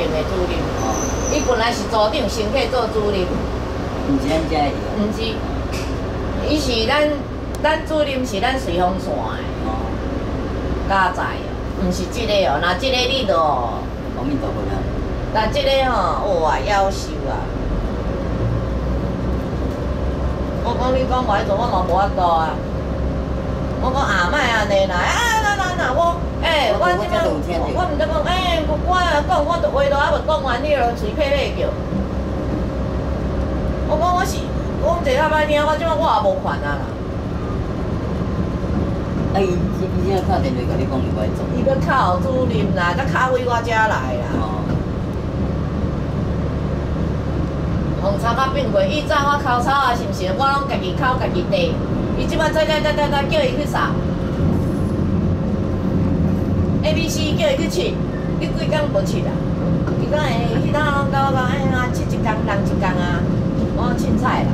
边的主任。伊本来是组长，先去做主任。毋是咱遮的。毋是，伊是咱咱主任是咱随风线的。哦。加在，毋是即个哦，那即个你都。方面大分啊。那即个吼，哇，夭寿啊！我讲你讲歹做，我嘛无法度啊。我讲啊，莫安尼啦，那我，诶，我即摆，我毋得讲，诶，我讲，我话都还无讲完，你就随便乱叫。我讲我是，我坐较歹听，我即摆我也无款啊啦。啊，伊伊伊只敲电话甲你讲伊要做。伊要靠主任啦，甲咖啡我遮来啦。红茶甲并过，以前我烤草啊，是毋是？我拢家己烤，家己地。伊即摆再再再再再叫伊去啥？A、B、C 叫伊去切，你几工无切啦？伊讲诶，迄当甲我讲，哎呀，切一工人一工啊，我凊彩啦。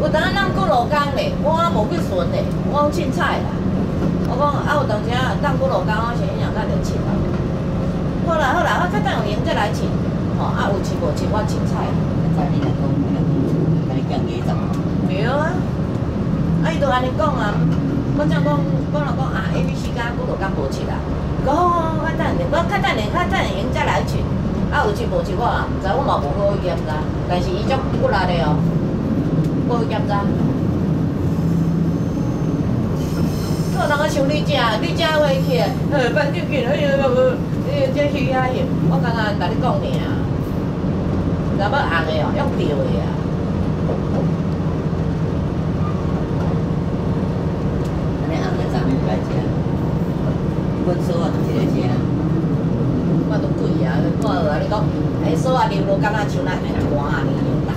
有当咱过落工咧，我无去顺咧，我凊彩啦。我讲啊，有当时啊，当过落工，我先让咱着切啦。好啦好啦，我较等有闲再来切。吼，啊有切无切，我凊彩。在你那讲，你那你讲几十。对啊，啊伊都安尼讲啊，我怎讲讲了讲啊，A、B、C 间骨头刚无切啦，讲好，较等下，我较等下，较等下用再来切，啊有切无切我啊，毋知我嘛无好去检查，但是伊足骨力的哦，好去检查。我当个想你食，你食话去，呃，办酒去，哎呦，呃，这鱼啊鱼，我刚刚甲你讲尔，若要红的哦，用钓的啊。阮所啊，就一个只。我都我甲你讲，迄所啊，牛肉敢若像咱的摊安尼大。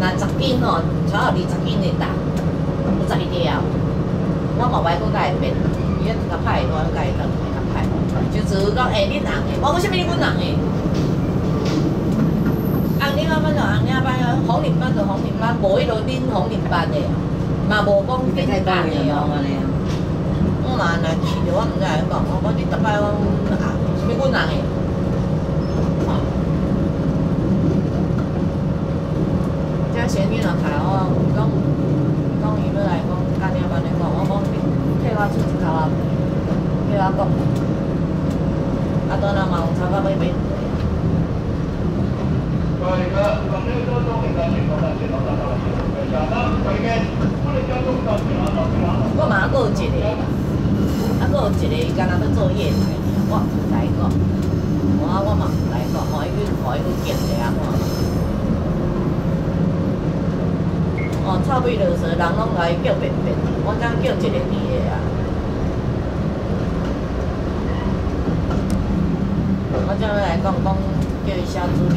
若十斤哦，差不二十斤的大，不知条。我嘛袂搁甲伊变，伊咧甲歹，我甲伊讲甲歹。就是讲，哎，恁人诶，我讲啥物？阮人的。红领班就红领班啊，红领班就红领班，无迄落恁红领班诶，嘛无讲恁班的哦。我嘛来去着，我毋知影讲，我讲你逐摆我啊，啥物阮人诶？遮先囡仔开我讲讲伊要来讲干领班咧讲，我讲替我出一口啊，替我讲，啊，倒来嘛有差到尾尾。我嘛阁有一个。啊，佫有一个伊敢若要做夜台，我毋来讲，我我嘛毋来讲，吼，伊去看伊去见下看。哦，臭味落说，人拢甲伊叫便便，我刚叫一个女的啊。我怎要来讲讲，叫伊写主任，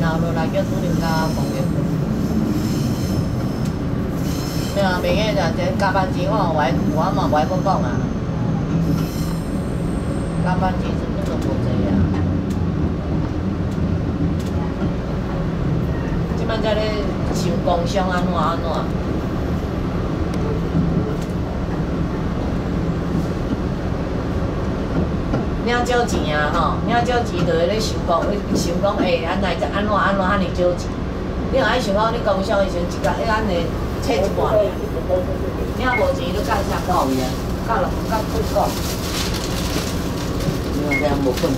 然后落来叫主任甲讲个。对啊，明个就这加班钱，我话我嘛话不讲啊。加班钱是不都无济啊？即摆在咧想工商安怎安怎？领少钱啊吼，领少钱就咧想讲，想讲安来就安怎安怎安尼少钱？你若爱想讲你工商的时阵，一个一安尼。切一半，你若无钱，你干啥搞伊啊？搞了，搞不搞？你看这样无困。